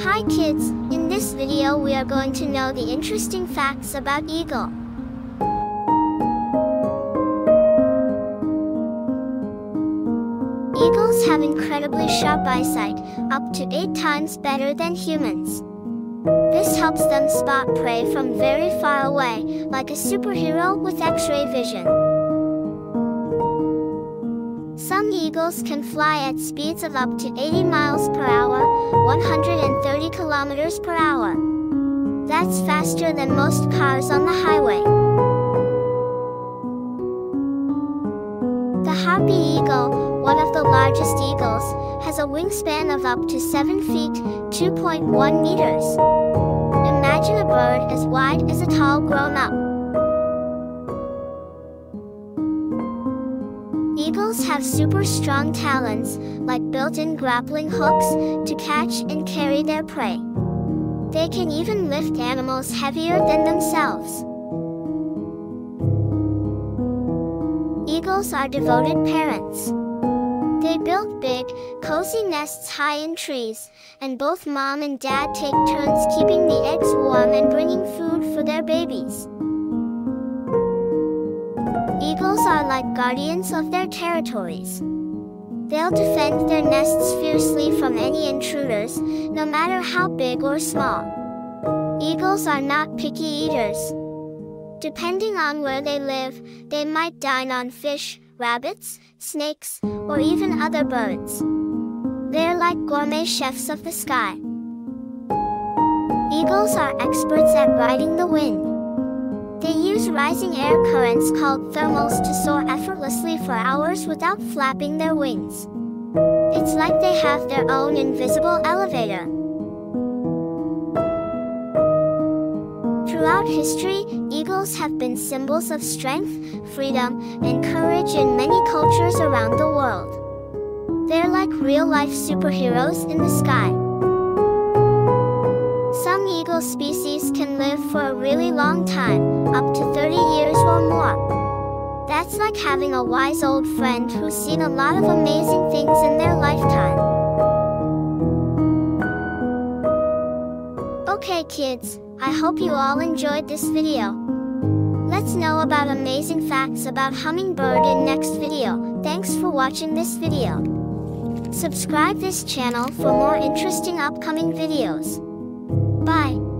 Hi kids, in this video we are going to know the interesting facts about eagle. Eagles have incredibly sharp eyesight, up to 8 times better than humans. This helps them spot prey from very far away, like a superhero with x-ray vision. Some eagles can fly at speeds of up to 80 miles per 130 kilometers per hour. That's faster than most cars on the highway. The harpy eagle, one of the largest eagles, has a wingspan of up to 7 feet, 2.1 meters. Imagine a bird as wide as a tall grown-up. Eagles have super strong talons, like built-in grappling hooks, to catch and carry their prey. They can even lift animals heavier than themselves. Eagles are devoted parents. They build big, cozy nests high in trees, and both mom and dad take turns keeping the eggs warm and bringing food for their babies. Are like guardians of their territories. They'll defend their nests fiercely from any intruders, no matter how big or small. Eagles are not picky eaters. Depending on where they live, they might dine on fish, rabbits, snakes, or even other birds. They're like gourmet chefs of the sky. Eagles are experts at riding the wind. They use rising air currents called thermals to soar effortlessly for hours without flapping their wings. It's like they have their own invisible elevator. Throughout history, eagles have been symbols of strength, freedom, and courage in many cultures around the world. They're like real-life superheroes in the sky. Some eagle species can live for a really long time, up to 30 years or more. That's like having a wise old friend who's seen a lot of amazing things in their lifetime. Okay kids, I hope you all enjoyed this video. Let's know about amazing facts about hummingbird in next video. Thanks for watching this video. Subscribe this channel for more interesting upcoming videos. Bye.